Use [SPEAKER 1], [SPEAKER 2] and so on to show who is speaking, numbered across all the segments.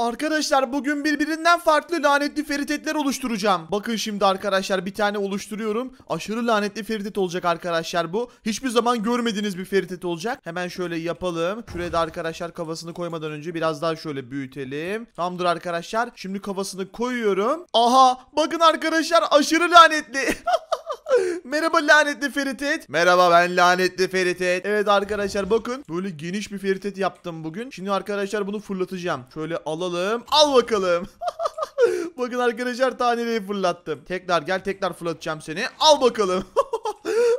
[SPEAKER 1] Arkadaşlar bugün birbirinden farklı lanetli feritetler oluşturacağım. Bakın şimdi arkadaşlar bir tane oluşturuyorum. Aşırı lanetli feritet olacak arkadaşlar bu. Hiçbir zaman görmediğiniz bir feritet olacak. Hemen şöyle yapalım. Şuraya da arkadaşlar kafasını koymadan önce biraz daha şöyle büyütelim. Tamamdır arkadaşlar. Şimdi kafasını koyuyorum. Aha bakın arkadaşlar aşırı lanetli. Merhaba lanetli Feritet. Merhaba ben lanetli Feritet. Evet arkadaşlar bakın böyle geniş bir Feritet yaptım bugün. Şimdi arkadaşlar bunu fırlatacağım. Şöyle alalım. Al bakalım. bakın arkadaşlar taneleri fırlattım. Tekrar gel tekrar fırlatacağım seni. Al bakalım.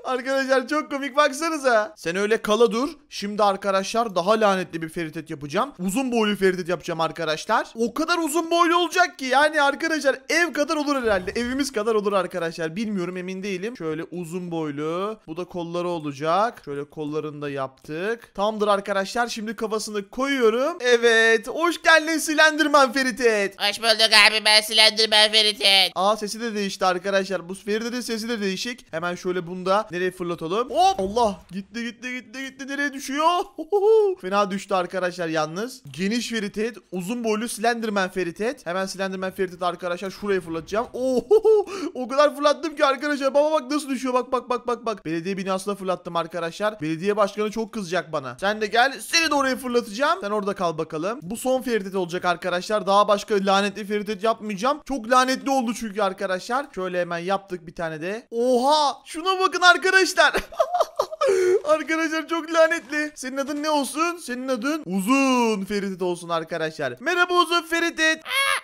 [SPEAKER 1] Arkadaşlar çok komik baksanıza. Sen öyle kala dur. Şimdi arkadaşlar daha lanetli bir feritet yapacağım. Uzun boylu feritet yapacağım arkadaşlar. O kadar uzun boylu olacak ki yani arkadaşlar ev kadar olur herhalde. Evimiz kadar olur arkadaşlar. Bilmiyorum emin değilim. Şöyle uzun boylu. Bu da kolları olacak. Şöyle kollarını da yaptık. Tamamdır arkadaşlar. Şimdi kafasını koyuyorum. Evet. Hoş geldin Slenderman Feritet.
[SPEAKER 2] Hoş bulduk abi ben Slenderman Feritet.
[SPEAKER 1] Aa sesi de değişti arkadaşlar. Bu Feride'nin sesi de değişik. Hemen şöyle bunu da nereye fırlatalım? Hop Allah gitti gitti gitti gitti nereye düşüyor? Fena düştü arkadaşlar yalnız. Geniş Feritet, uzun boylu Slenderman Feritet. Hemen Slenderman Feritet arkadaşlar şuraya fırlatacağım. O kadar fırlattım ki arkadaşlar. Baba bak nasıl düşüyor bak bak bak bak bak. Belediye binasına fırlattım arkadaşlar. Belediye başkanı çok kızacak bana. Sen de gel seni de oraya fırlatacağım. Sen orada kal bakalım. Bu son Feritet olacak arkadaşlar. Daha başka lanetli Feritet yapmayacağım. Çok lanetli oldu çünkü arkadaşlar. Şöyle hemen yaptık bir tane de. Oha şuna bakın arkadaşlar. arkadaşlar çok lanetli. Senin adın ne olsun? Senin adın Uzun Feritet olsun arkadaşlar. Merhaba Uzun Feritet.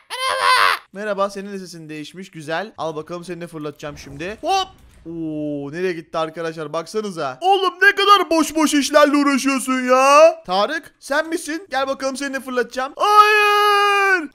[SPEAKER 1] merhaba. Merhaba senin de sesin değişmiş güzel. Al bakalım seni de fırlatacağım şimdi. Hop. Oo nereye gitti arkadaşlar baksanıza. Oğlum ne kadar boş boş işlerle uğraşıyorsun ya. Tarık sen misin? Gel bakalım seni de fırlatacağım. Hayır.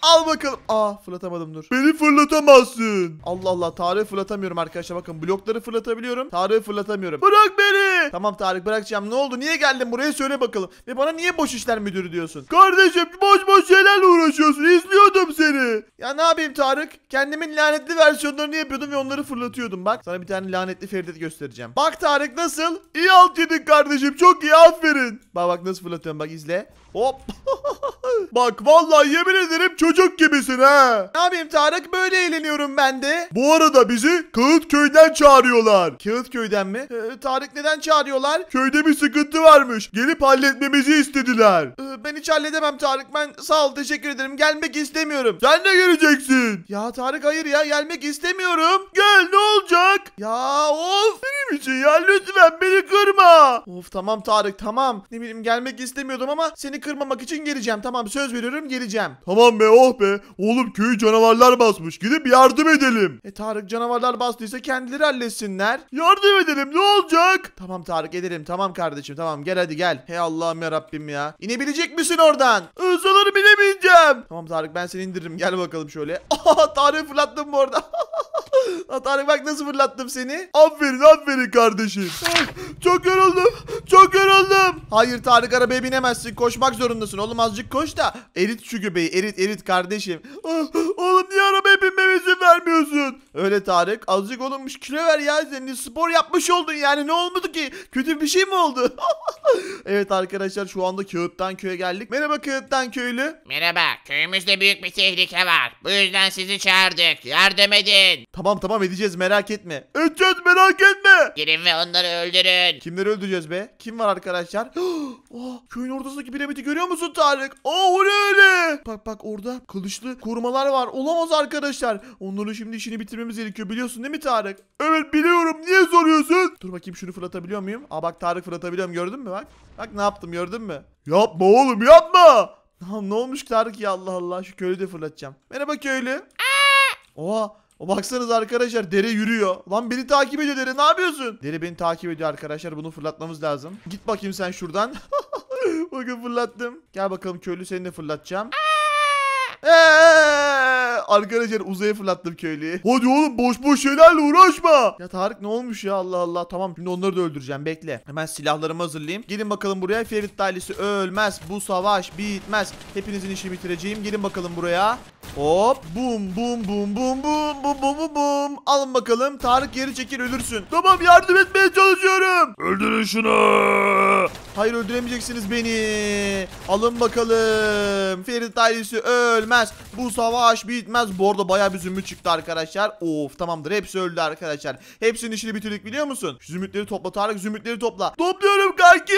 [SPEAKER 1] Al bakalım. Aa fırlatamadım dur. Beni fırlatamazsın. Allah Allah Tarık'ı fırlatamıyorum arkadaşlar. Bakın blokları fırlatabiliyorum. Tarık'ı fırlatamıyorum. Bırak beni. Tamam Tarık bırakacağım. Ne oldu? Niye geldin buraya söyle bakalım. Ve bana niye boş işler müdürü diyorsun? Kardeşim boş boş şeylerle uğraşıyorsun. İzliyordum seni. Ya ne yapayım Tarık? Kendimin lanetli versiyonlarını yapıyordum ve onları fırlatıyordum. Bak sana bir tane lanetli Feridet göstereceğim. Bak Tarık nasıl? İyi alt yedin kardeşim. Çok iyi aferin. Bak bak nasıl fırlatıyorum bak izle. Hop. Bak vallahi yemin ederim çocuk gibisin ha. Ne yapayım Tarık böyle eğleniyorum ben de. Bu arada bizi Kağıt köyden çağırıyorlar. Kağıt köyden mi? Ee, Tarık neden çağırıyorlar? Köyde bir sıkıntı varmış. Gelip halletmemizi istediler. Ee, ben hiç halledemem Tarık. Ben sağ ol teşekkür ederim. Gelmek istemiyorum. Sen de geleceksin. Ya Tarık hayır ya gelmek istemiyorum. Gel ne olacak? Ya of benim için ya lütfen beni kırma. Of tamam Tarık tamam. Ne bileyim gelmek istemiyordum ama seni kırmamak için geleceğim. Tamam söz veriyorum geleceğim. Tamam be oh be. Oğlum köyü canavarlar basmış. Gidip yardım edelim. E Tarık canavarlar bastıysa kendileri halletsinler. Yardım edelim ne olacak? Tamam Tarık edelim. Tamam kardeşim tamam gel hadi gel. Hey Allah'ım ya Rabbim ya. İnebilecek misin oradan? Sanırım inemeyeceğim. Tamam Tarık ben seni indiririm. Gel bakalım şöyle. Aha Tarık fırlattım bu arada. Tarık bak nasıl fırlattım seni. Aferin aferin kardeşim. Ah, Çok yoruldum. Çok yoruldum. Hayır Tarık arabaya binemezsin. Koşmak zorundasın. Oğlum azıcık koş da erit şu göbeği. Erit erit kardeşim. Vermiyorsun? Öyle Tarık. Azıcık olunmuş kilo ver ya. Senin spor yapmış oldun yani. Ne olmadı ki? Kötü bir şey mi oldu? evet arkadaşlar şu anda Kağıttan köye geldik. Merhaba Kağıttan köylü.
[SPEAKER 2] Merhaba köyümüzde büyük bir tehlike var. Bu yüzden sizi çağırdık. Yardım edin.
[SPEAKER 1] Tamam tamam edeceğiz merak etme. Edeceğiz merak etme.
[SPEAKER 2] Girin ve onları öldürün.
[SPEAKER 1] Kimleri öldüreceğiz be? Kim var arkadaşlar? oh, köyün ortasındaki piramidi görüyor musun Tarık? Aa o ne öyle? Bak bak orada kılıçlı korumalar var. Olamaz arkadaşlar. Onların şimdi işini bitirmemiz gerekiyor. Biliyorsun değil mi Tarık? Evet biliyorum. Niye soruyorsun? Dur bakayım şunu fırlatabiliyor muyum? Aa bak Tarık fırlatabiliyorum gördün mü bak? Bak ne yaptım gördün mü? Yapma oğlum yapma. Ne olmuş Tarık ya Allah Allah şu köylü de fırlatacağım. Merhaba köylü. Oha o baksanız arkadaşlar dere yürüyor. Lan beni takip ediyor dere ne yapıyorsun? Dere beni takip ediyor arkadaşlar bunu fırlatmamız lazım. Git bakayım sen şuradan. Bakın fırlattım. Gel bakalım köylü seni de fırlatacağım. Eee, arkadaşlar uzaya fırlattım köylüyü. Hadi oğlum boş boş şeylerle uğraşma. Ya Tarık ne olmuş ya Allah Allah. Tamam şimdi onları da öldüreceğim bekle. Hemen silahlarımı hazırlayayım. Gelin bakalım buraya. Ferit ailesi ölmez. Bu savaş bitmez. Hepinizin işini bitireceğim. Gelin bakalım buraya. Hop bum bum bum bum bum bum bum bum. Alın bakalım. Tarık geri çekil ölürsün. Tamam yardım etmeye çalışıyorum. Öldürün şunu. Hayır öldüremeyeceksiniz beni. Alın bakalım. Ferit ailesi ölmez. Bu savaş bitmez. Bu arada bayağı bir zümrüt çıktı arkadaşlar. Of tamamdır. Hepsi öldü arkadaşlar. Hepsinin işini bitirdik biliyor musun? Şu zümrütleri topla Tarık zümrütleri topla. Topluyorum kanki.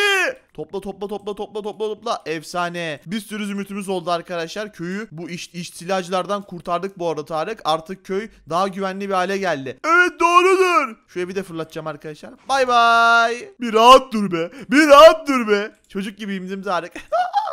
[SPEAKER 1] Topla topla topla topla topla topla. Efsane. Bir sürü zümrütümüz oldu arkadaşlar. Köyü bu iş, işçilacılardan kurtardık bu arada Tarık. Artık köy daha güvenli bir hale geldi. Evet doğrudur. Şu evi de fırlatacağım arkadaşlar. Bay bay. Bir rahat dur be. Bir rahat dur be. Çocuk gibiyim Tarık?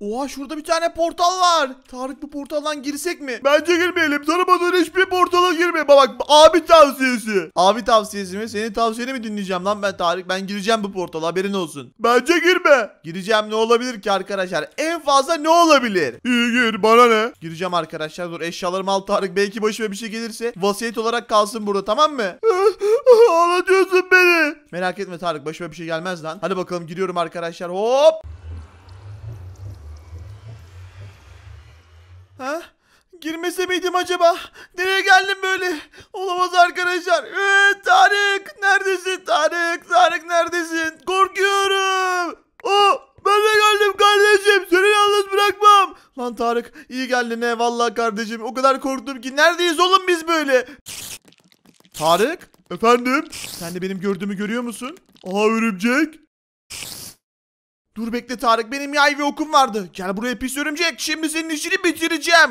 [SPEAKER 1] Oha şurada bir tane portal var. Tarık bu portaldan girsek mi? Bence girmeyelim. Tanımadığın hiçbir portala girme. Bak abi tavsiyesi. Abi tavsiyesi mi? Senin tavsiyeni mi dinleyeceğim lan ben Tarık? Ben gireceğim bu portala haberin olsun. Bence girme. Gireceğim ne olabilir ki arkadaşlar? En fazla ne olabilir? İyi gir bana ne? Gireceğim arkadaşlar dur eşyalarımı al Tarık. Belki başıma bir şey gelirse vasiyet olarak kalsın burada tamam mı? Ağlatıyorsun beni. Merak etme Tarık başıma bir şey gelmez lan. Hadi bakalım giriyorum arkadaşlar. Hop. Ha? Girmese miydim acaba? Nereye geldim böyle? Olamaz arkadaşlar. Ee, Tarık neredesin Tarık? Tarık neredesin? Korkuyorum. Oh, ben de geldim kardeşim. Seni yalnız bırakmam. Lan Tarık iyi geldin he vallahi kardeşim. O kadar korktum ki. Neredeyiz oğlum biz böyle? Tarık? Efendim? Sen de benim gördüğümü görüyor musun? Aha örümcek. Dur bekle Tarık benim yay ve okum vardı. Gel buraya pis örümcek. Şimdi senin işini bitireceğim.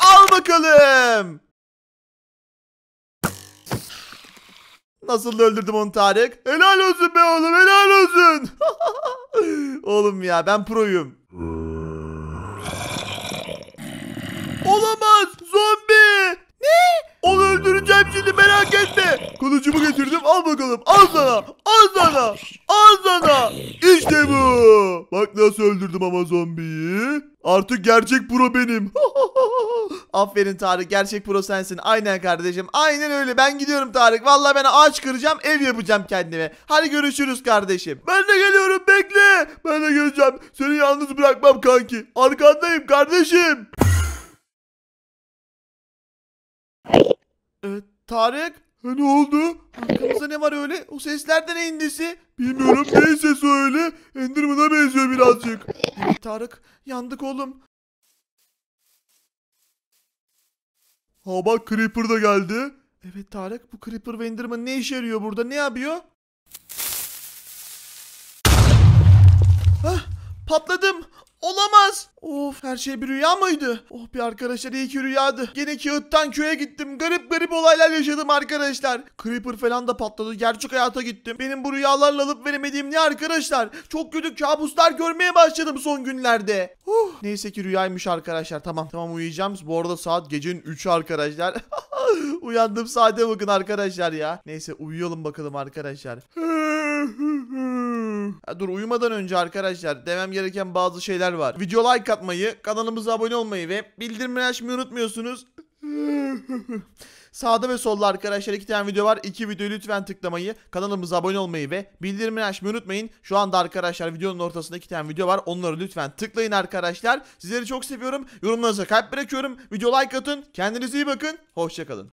[SPEAKER 1] Al bakalım. Nasıl öldürdüm onu Tarık? Helal olsun be oğlum helal olsun. oğlum ya ben proyum. Olamaz zombi. Ne? Onu öldüreceğim şimdi merak etme. Kılıcımı getirdim al bakalım. Al sana. Al sana. Al sana. İşte bu. Bak nasıl öldürdüm ama zombiyi. Artık gerçek pro benim. Aferin Tarık gerçek pro sensin. Aynen kardeşim. Aynen öyle. Ben gidiyorum Tarık. Vallahi ben ağaç kıracağım ev yapacağım kendime. Hadi görüşürüz kardeşim. Ben de geliyorum bekle. Ben de geleceğim. Seni yalnız bırakmam kanki. Arkandayım kardeşim. Evet Tarık. Ha, ne oldu? Arkamızda ne var öyle? O sesler de neyin nesi? Bilmiyorum ne sesi öyle. Enderman'a benziyor birazcık. Evet Tarık yandık oğlum. Ha bak Creeper da geldi. Evet Tarık bu Creeper ve Enderman ne işe yarıyor burada? Ne yapıyor? Hah patladım. Olamaz. Of her şey bir rüya mıydı? Oh bir arkadaşlar iyi ki rüyadı. Gene kağıttan köye gittim. Garip garip olaylar yaşadım arkadaşlar. Creeper falan da patladı. Gerçek hayata gittim. Benim bu rüyalarla alıp veremediğim ne arkadaşlar? Çok kötü kabuslar görmeye başladım son günlerde. Huh. Neyse ki rüyaymış arkadaşlar. Tamam tamam uyuyacağım. Bu arada saat gecenin 3'ü arkadaşlar. Uyandım saate bakın arkadaşlar ya. Neyse uyuyalım bakalım arkadaşlar. Ha, dur uyumadan önce arkadaşlar demem gereken bazı şeyler var. Video like atmayı, kanalımıza abone olmayı ve bildirimleri açmayı unutmuyorsunuz. Sağda ve solda arkadaşlar iki tane video var. İki videoyu lütfen tıklamayı, kanalımıza abone olmayı ve bildirimleri açmayı unutmayın. Şu anda arkadaşlar videonun ortasında iki tane video var. Onları lütfen tıklayın arkadaşlar. Sizleri çok seviyorum. Yorumlarınıza kalp bırakıyorum. Video like atın. Kendinize iyi bakın. Hoşçakalın.